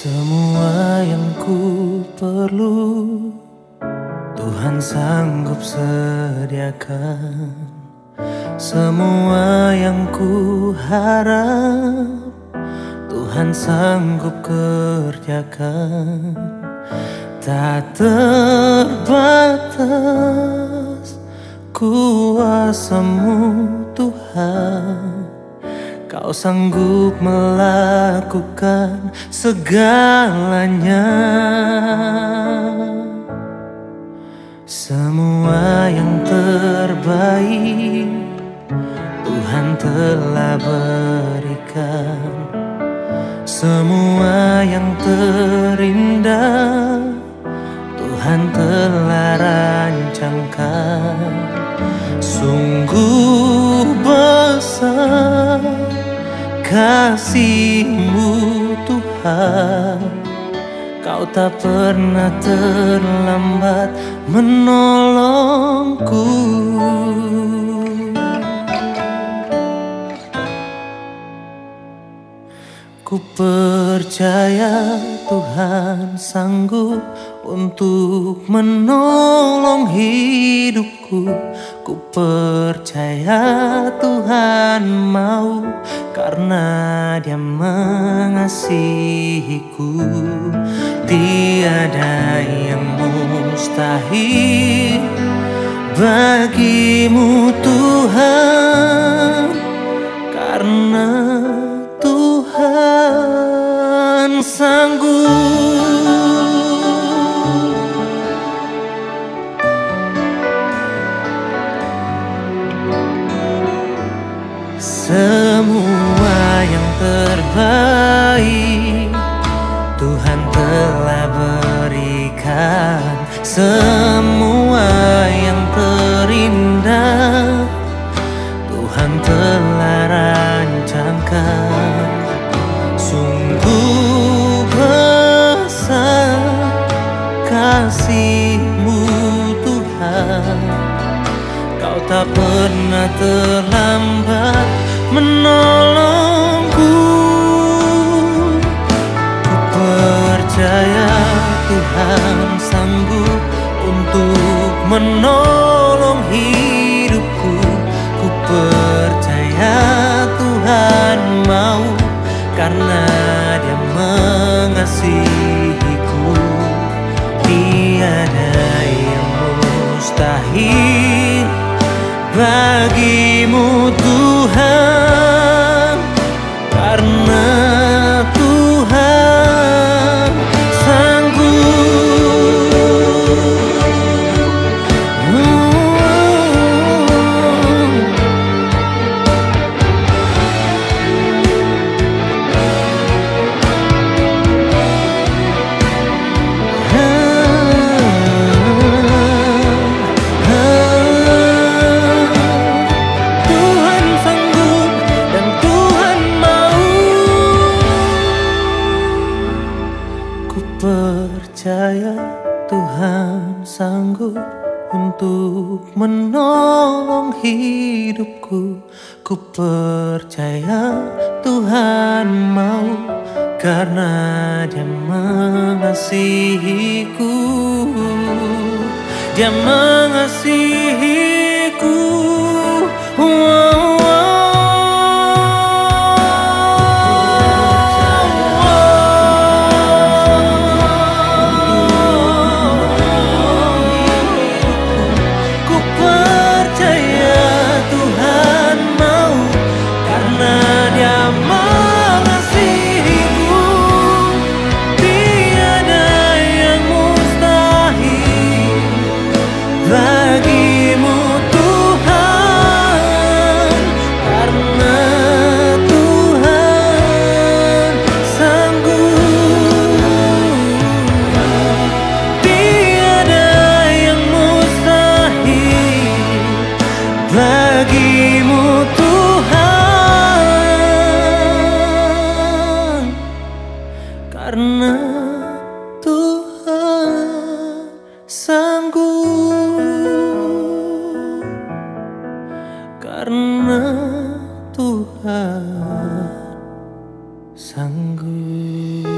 Semua yang ku perlu Tuhan sanggup sediakan. Semua yang ku harap Tuhan sanggup kerjakan. Tak terbatas kuasamu Tuhan. Kau sanggup melakukan segalanya. Semua yang terbaik Tuhan telah berikan. Semua yang terindah Tuhan telah rancangkan. Sungguh besar kasihmu Tuhan. Kau tak pernah terlambat menolongku Ku percaya Tuhan sanggup untuk menolong hidupku. Ku percaya Tuhan mau karena dia mengasihiku. Tiada yang mustahil bagimu Semua yang terbaik. Tuhan telah berikan Semua yang terindah. Tuhan telah rancangkan. Sungguh besar kasihmu Tuhan. Kau tak pernah terlambat menolongku. Ku percaya Tuhan sanggup untuk menolong hidupku. Ku percaya Tuhan mau karena dia mengasihiku. Tiada yang mustahil bagimu Tuhan percaya Tuhan sanggup untuk menolong hidupku. Ku percaya Tuhan mau karena dia mengasihiku. Dia mengasihiku. Wow, Tuhan sanggup